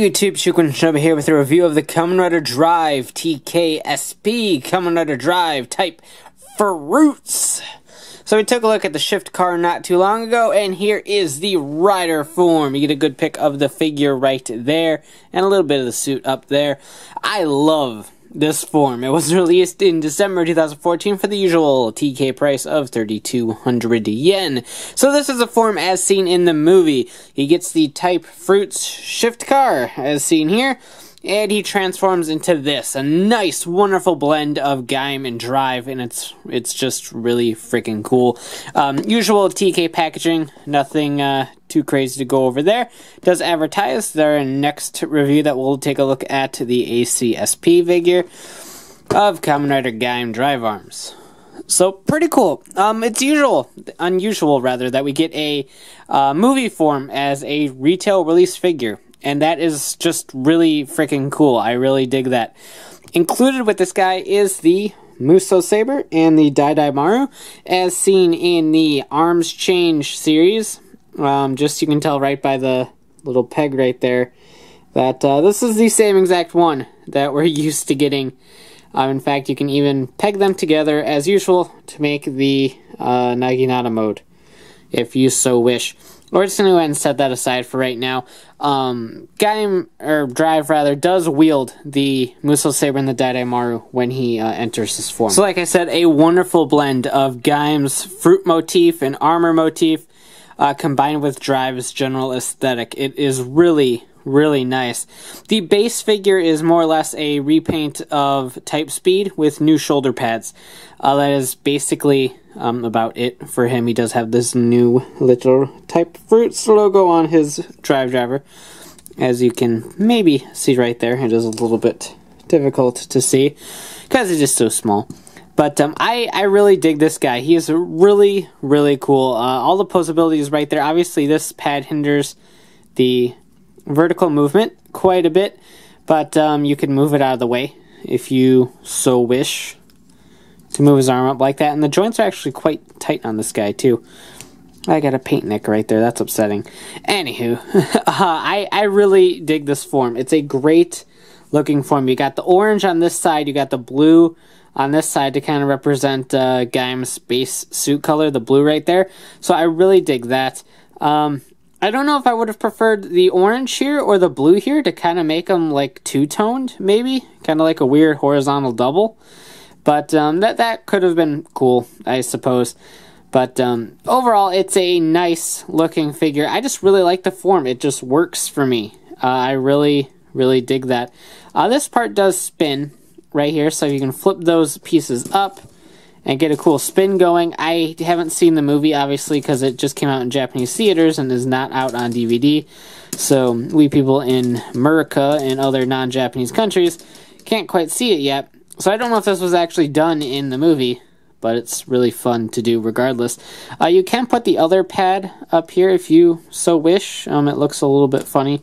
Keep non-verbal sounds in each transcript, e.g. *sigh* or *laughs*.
YouTube, Shukuen here with a review of the Kamen Rider Drive TKSP Kamen Rider Drive Type Fruits. So we took a look at the shift car not too long ago, and here is the rider form. You get a good pick of the figure right there, and a little bit of the suit up there. I love this form. It was *laughs* released in December 2014 for the usual TK price of 3,200 yen. So this is a form as seen in the movie. He gets the Type Fruits shift car, as seen here and he transforms into this a nice wonderful blend of Gaim and Drive and it's it's just really freaking cool. Um, usual TK packaging nothing uh, too crazy to go over there. Does advertise. Their next review that we'll take a look at the ACSP figure of Kamen Rider Gaim Drive Arms. So pretty cool. Um, it's usual, unusual rather, that we get a uh, movie form as a retail release figure and that is just really freaking cool. I really dig that. Included with this guy is the Musou Saber and the Daidaimaru, as seen in the Arms Change series. Um, just you can tell right by the little peg right there that uh, this is the same exact one that we're *laughs* used to getting. Uh, in fact, you can even peg them together as usual to make the uh, Naginata mode, if you so wish. We're just going to go ahead and set that aside for right now. Um, Gaim, or Drive rather, does wield the Musou Saber and the Dai Maru when he uh, enters this form. So like I said, a wonderful blend of Gaim's fruit motif and armor motif uh, combined with Drive's general aesthetic. It is really, really nice. The base figure is more or less a repaint of Type Speed with new shoulder pads. Uh, that is basically um, about it for him. He does have this new little Type Fruits logo on his drive driver. As you can maybe see right there, it is a little bit difficult to see because it's just so small. But um, I, I really dig this guy. He is really, really cool. Uh, all the posability is right there. Obviously, this pad hinders the vertical movement quite a bit, but um, you can move it out of the way if you so wish to move his arm up like that. And the joints are actually quite tight on this guy, too. I got a paint nick right there. That's upsetting. Anywho, *laughs* uh, I, I really dig this form. It's a great looking form. You got the orange on this side. You got the blue on this side to kind of represent uh, Gaim's base suit color, the blue right there. So I really dig that. Um, I don't know if I would have preferred the orange here or the blue here to kind of make them like two-toned, maybe. Kind of like a weird horizontal double. But um, that that could have been cool, I suppose. But um, overall, it's a nice looking figure. I just really like the form. It just works for me. Uh, I really, really dig that. Uh, this part does spin right here, so you can flip those pieces up and get a cool spin going. I haven't seen the movie, obviously, because it just came out in Japanese theaters and is not out on DVD. So we people in America and other non-Japanese countries can't quite see it yet. So I don't know if this was actually done in the movie, but it's really fun to do regardless. Uh, you can put the other pad up here if you so wish. Um, it looks a little bit funny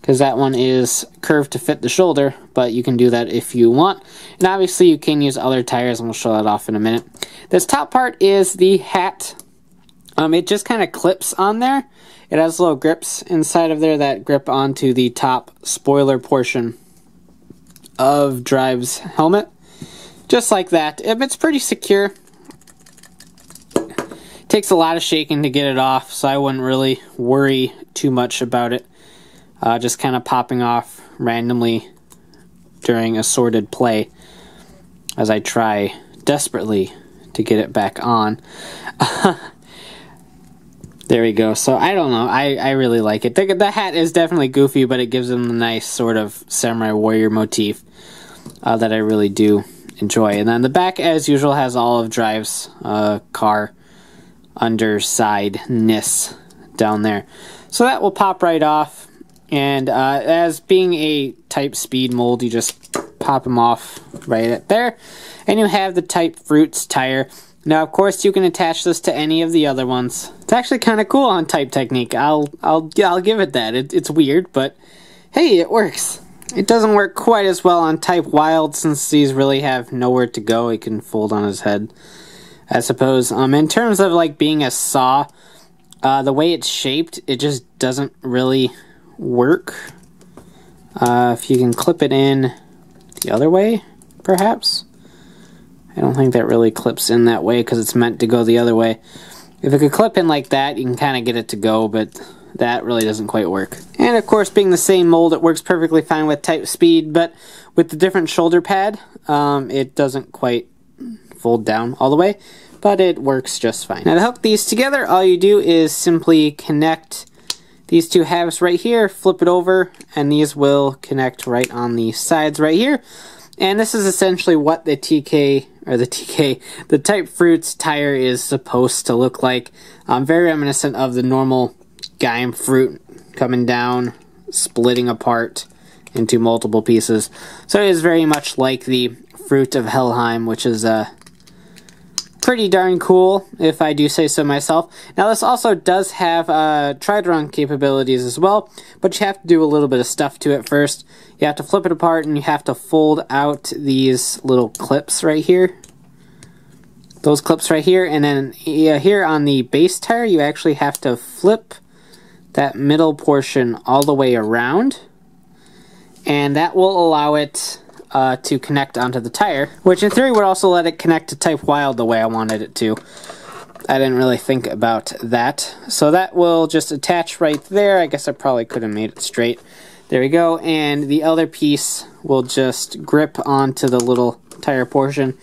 because that one is curved to fit the shoulder, but you can do that if you want. And obviously you can use other tires, and we'll show that off in a minute. This top part is the hat. Um, it just kind of clips on there. It has little grips inside of there that grip onto the top spoiler portion of Drive's helmet. Just like that. It's pretty secure. Takes a lot of shaking to get it off, so I wouldn't really worry too much about it. Uh, just kind of popping off randomly during assorted play as I try desperately to get it back on. *laughs* there we go. So I don't know. I, I really like it. The, the hat is definitely goofy, but it gives them the nice sort of samurai warrior motif uh, that I really do enjoy. And then the back, as usual, has all of Drive's uh, car undersideness down there. So that will pop right off. And uh, as being a type speed mold, you just pop them off right there. And you have the type fruits tire. Now, of course, you can attach this to any of the other ones. It's actually kind of cool on Type Technique. I'll, I'll, I'll give it that. It, it's weird, but hey, it works. It doesn't work quite as well on Type Wild since these really have nowhere to go. He can fold on his head, I suppose. Um, in terms of like being a saw, uh, the way it's shaped, it just doesn't really work Uh, if you can clip it in the other way, perhaps. I don't think that really clips in that way because it's meant to go the other way. If it could clip in like that, you can kind of get it to go, but that really doesn't quite work. And of course, being the same mold, it works perfectly fine with type speed, but with the different shoulder pad, um, it doesn't quite fold down all the way, but it works just fine. Now to hook these together, all you do is simply connect these two halves right here, flip it over, and these will connect right on the sides right here. And this is essentially what the TK, or the TK, the Type Fruits tire is supposed to look like. Um, very reminiscent of the normal Gaim fruit coming down, splitting apart into multiple pieces. So it is very much like the Fruit of Helheim, which is a pretty darn cool, if I do say so myself. Now, this also does have uh, Tridron capabilities as well, but you have to do a little bit of stuff to it first. You have to flip it apart, and you have to fold out these little clips right here. Those clips right here, and then here on the base tire, you actually have to flip that middle portion all the way around, and that will allow it uh, to connect onto the tire, which in theory would also let it connect to Type Wild the way I wanted it to. I didn't really think about that. So that will just attach right there. I guess I probably could have made it straight. There we go. And the other piece will just grip onto the little tire portion,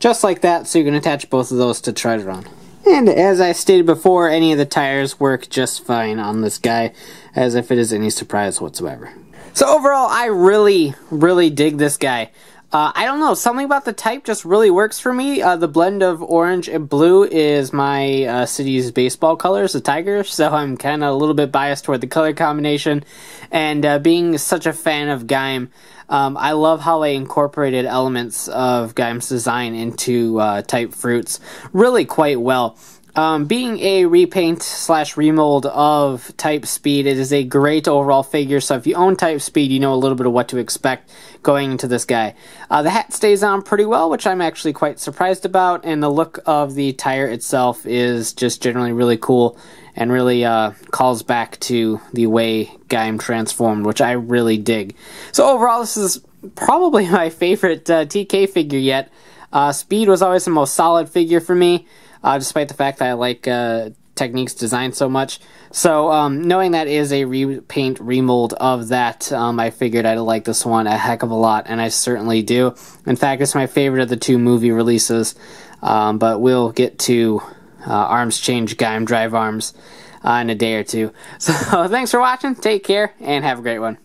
just like that. So you can attach both of those to Tridron. And as I stated before, any of the tires work just fine on this guy, as if it is any surprise whatsoever. So overall, I really, really dig this guy. Uh, I don't know, something about the type just really works for me. Uh, the blend of orange and blue is my uh, city's baseball colors, the Tigers, *laughs* so I'm kind of a little bit biased toward the color combination. And uh, being such a fan of Gaim, um, I love how they incorporated elements of Gaim's design into uh, type fruits really quite well. Um, being a repaint slash remold of Type Speed, it is a great overall figure. So if you own Type Speed, you know a little bit of what to expect going into this guy. Uh, the hat stays on pretty well, which I'm actually quite surprised about, and the look of the tire itself is just generally really cool and really uh, calls back to the way Gaim transformed, which I really dig. So overall, this is probably *laughs* my favorite uh, TK figure yet. Uh, Speed was always the most solid figure for me uh, despite the fact that I like uh, Technique's design so much. So, um, knowing that is a repaint remold of that, um, I figured I'd like this one a heck of a lot, and I certainly do. In fact, it's my favorite of the two movie releases, um, but we'll get to uh, Arms Change Gaim Drive Arms uh, in a day or two. *laughs* So, thanks for watching, take care, and have a great one.